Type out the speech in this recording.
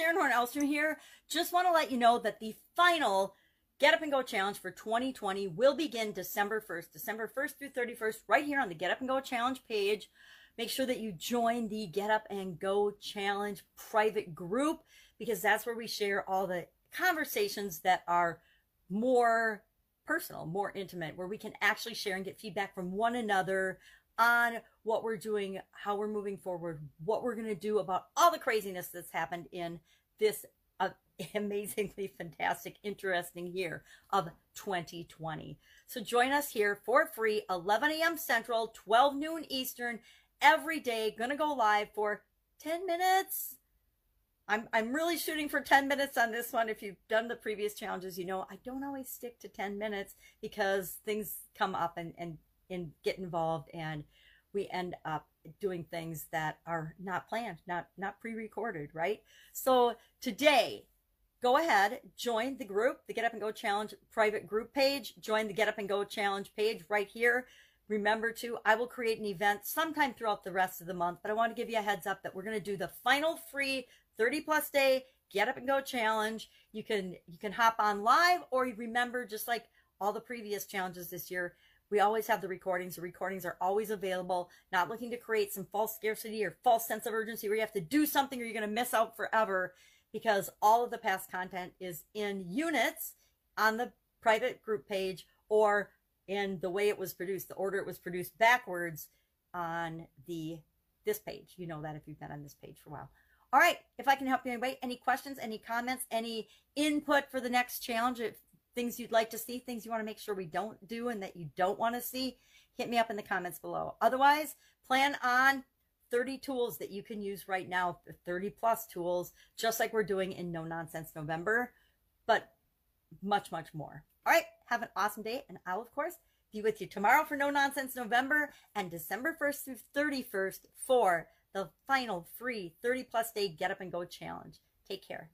Sharon Horne-Ellstrom here. Just want to let you know that the final Get Up and Go Challenge for 2020 will begin December 1st, December 1st through 31st, right here on the Get Up and Go Challenge page. Make sure that you join the Get Up and Go Challenge private group because that's where we share all the conversations that are more personal, more intimate, where we can actually share and get feedback from one another on what we're doing, how we're moving forward, what we're going to do about all the craziness that's happened in this uh, amazingly fantastic, interesting year of 2020. So join us here for free, 11 a.m. Central, 12 noon Eastern, every day. Going to go live for 10 minutes. I'm, I'm really shooting for 10 minutes on this one. If you've done the previous challenges, you know I don't always stick to 10 minutes because things come up and, and and get involved and we end up doing things that are not planned, not not pre-recorded, right? So today, go ahead, join the group, the Get Up and Go Challenge private group page. Join the Get Up and Go Challenge page right here. Remember to, I will create an event sometime throughout the rest of the month, but I want to give you a heads up that we're going to do the final free 30 plus day Get Up and Go Challenge. You can you can hop on live, or you remember just like all the previous challenges this year we always have the recordings. The recordings are always available. Not looking to create some false scarcity or false sense of urgency where you have to do something or you're going to miss out forever because all of the past content is in units on the private group page or in the way it was produced, the order it was produced backwards on the this page. You know that if you've been on this page for a while. All right, if I can help you anyway, any questions, any comments, any input for the next challenge, if things you'd like to see, things you want to make sure we don't do and that you don't want to see, hit me up in the comments below. Otherwise, plan on 30 tools that you can use right now, 30 plus tools, just like we're doing in No Nonsense November, but much, much more. All right, have an awesome day, and I'll, of course, be with you tomorrow for No Nonsense November and December 1st through 31st for the final free 30 plus day Get Up and Go challenge. Take care.